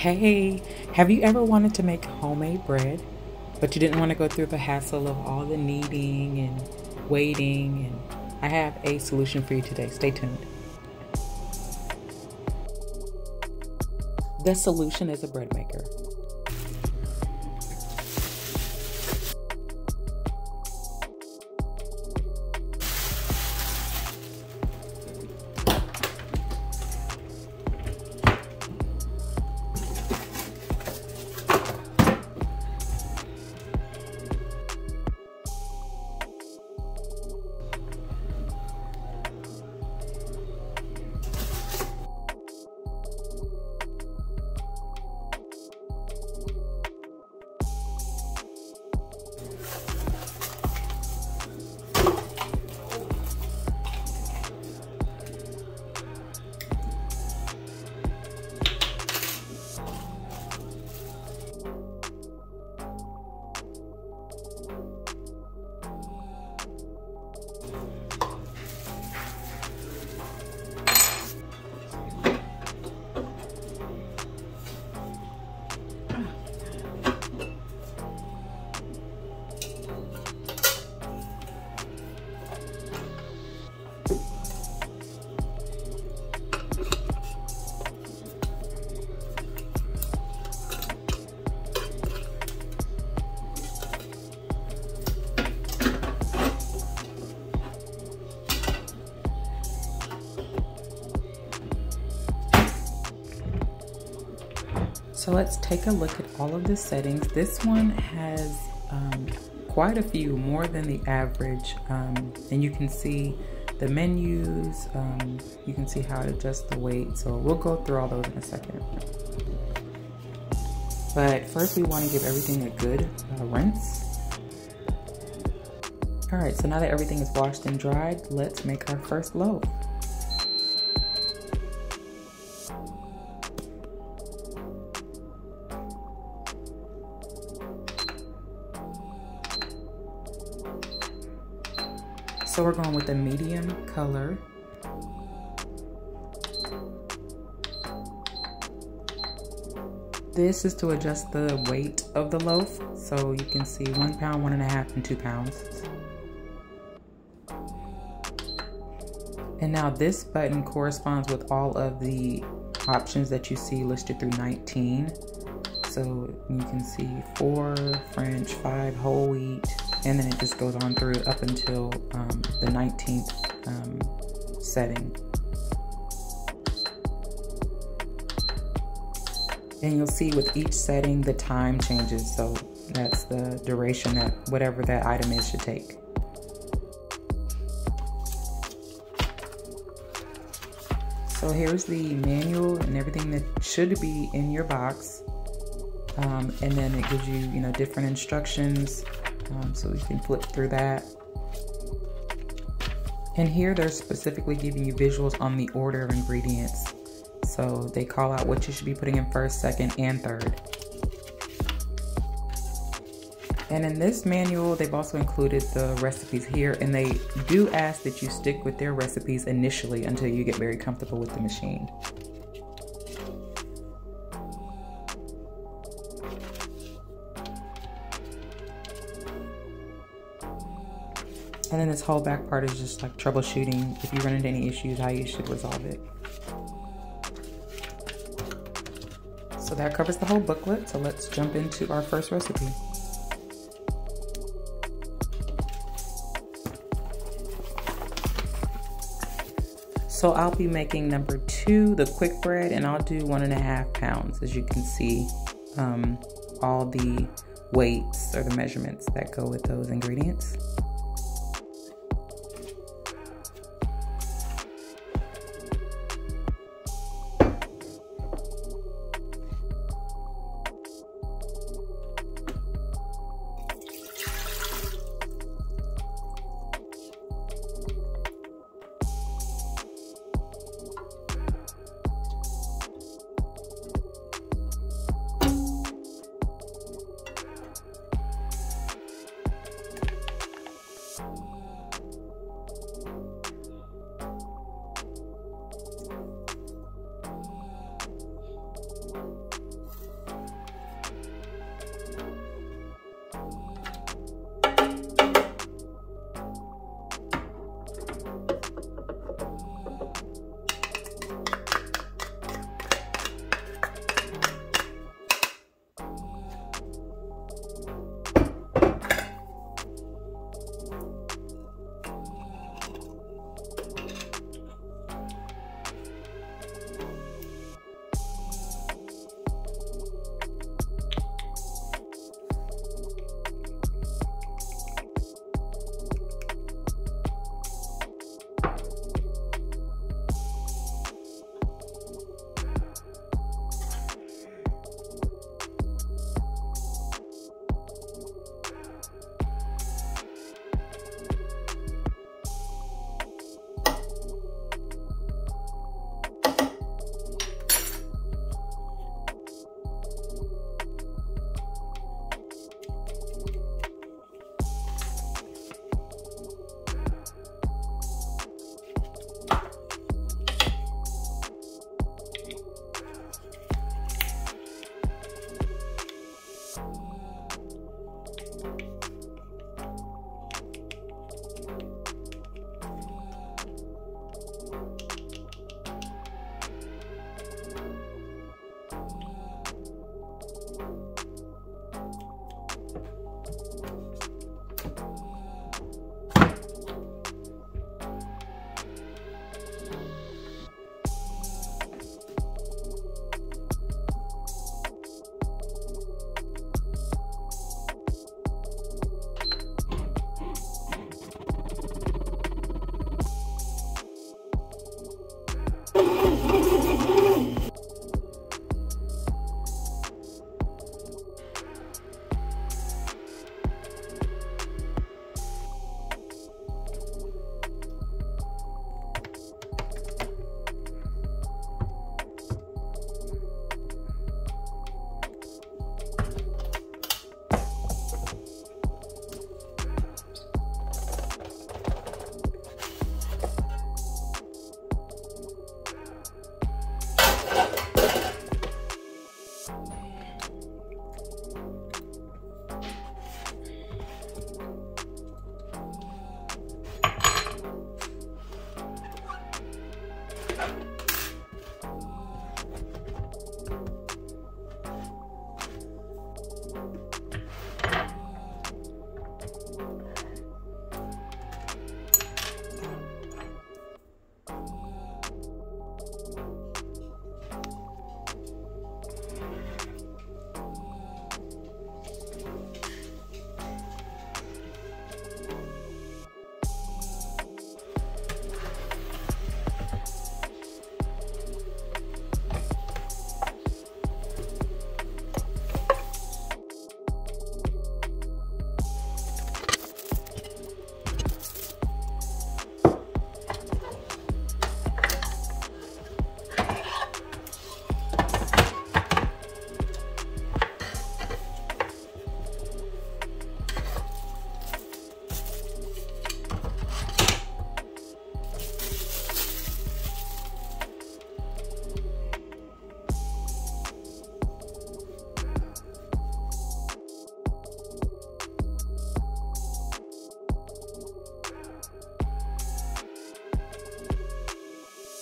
Hey, have you ever wanted to make homemade bread, but you didn't want to go through the hassle of all the kneading and waiting? And I have a solution for you today. Stay tuned. The solution is a bread maker. So let's take a look at all of the settings. This one has um, quite a few, more than the average. Um, and you can see the menus, um, you can see how to adjust the weight. So we'll go through all those in a second. But first we wanna give everything a good uh, rinse. All right, so now that everything is washed and dried, let's make our first loaf. So we're going with the medium color. This is to adjust the weight of the loaf. So you can see one pound, one and a half, and two pounds. And now this button corresponds with all of the options that you see listed through 19. So you can see four French, five whole wheat, and then it just goes on through up until um, the 19th um, setting. And you'll see with each setting the time changes, so that's the duration that whatever that item is should take. So here's the manual and everything that should be in your box. Um, and then it gives you, you know, different instructions um, so you can flip through that. And here they're specifically giving you visuals on the order of ingredients. So they call out what you should be putting in first, second, and third. And in this manual, they've also included the recipes here, and they do ask that you stick with their recipes initially until you get very comfortable with the machine. And then this whole back part is just like troubleshooting. If you run into any issues, how you should resolve it. So that covers the whole booklet. So let's jump into our first recipe. So I'll be making number two, the quick bread, and I'll do one and a half pounds. As you can see, um, all the weights or the measurements that go with those ingredients.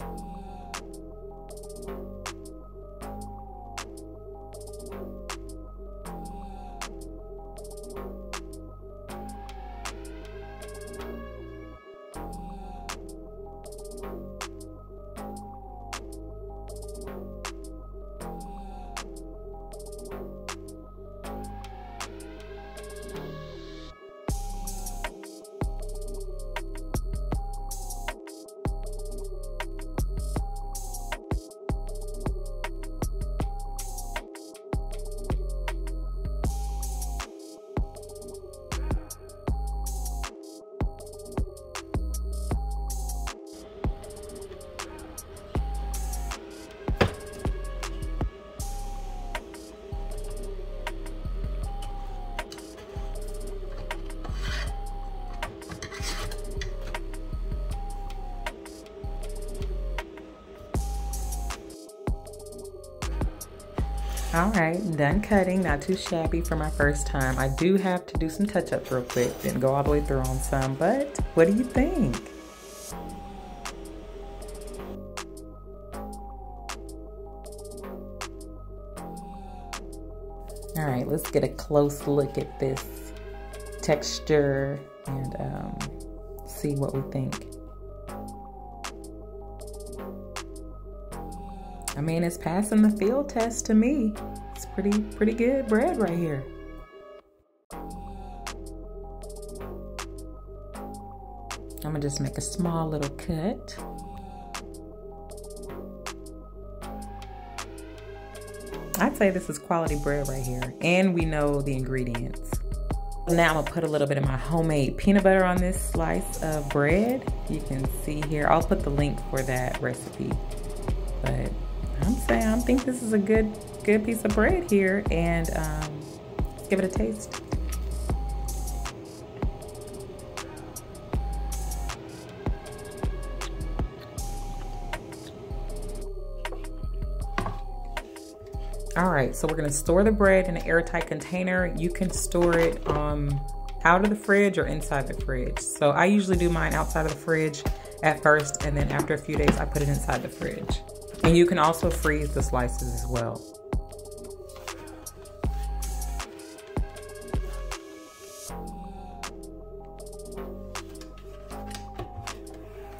Bye. All right, done cutting. Not too shabby for my first time. I do have to do some touch-ups real quick. Didn't go all the way through on some, but what do you think? All right, let's get a close look at this texture and um, see what we think. Mean, it's passing the field test to me. It's pretty, pretty good bread right here. I'm gonna just make a small little cut. I'd say this is quality bread right here. And we know the ingredients. Now I'm gonna put a little bit of my homemade peanut butter on this slice of bread. You can see here, I'll put the link for that recipe. But I think this is a good, good piece of bread here and um, give it a taste. All right, so we're gonna store the bread in an airtight container. You can store it um, out of the fridge or inside the fridge. So I usually do mine outside of the fridge at first, and then after a few days, I put it inside the fridge. And you can also freeze the slices as well.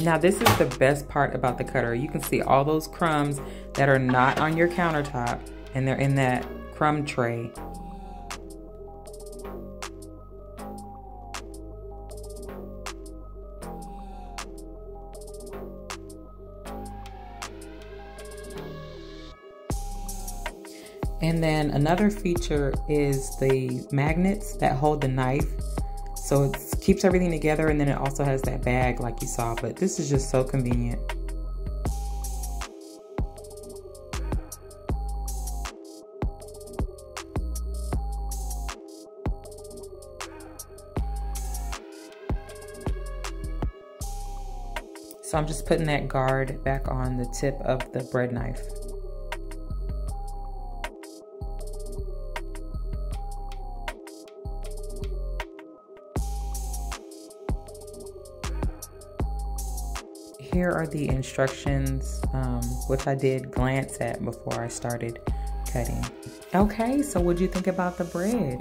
Now this is the best part about the cutter. You can see all those crumbs that are not on your countertop and they're in that crumb tray. And then another feature is the magnets that hold the knife. So it keeps everything together and then it also has that bag like you saw, but this is just so convenient. So I'm just putting that guard back on the tip of the bread knife. Here are the instructions, um, which I did glance at before I started cutting. Okay, so what do you think about the bread?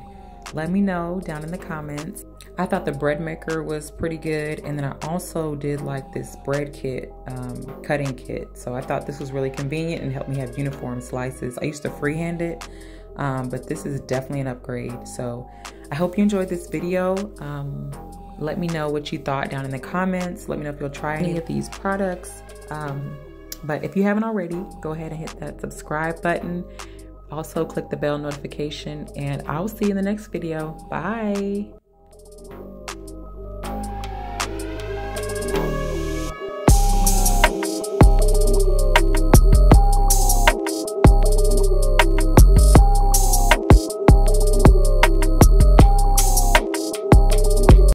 Let me know down in the comments. I thought the bread maker was pretty good. And then I also did like this bread kit, um, cutting kit. So I thought this was really convenient and helped me have uniform slices. I used to freehand it, um, but this is definitely an upgrade. So I hope you enjoyed this video. Um, let me know what you thought down in the comments. Let me know if you'll try any of these products. Um, but if you haven't already, go ahead and hit that subscribe button. Also click the bell notification and I'll see you in the next video. Bye.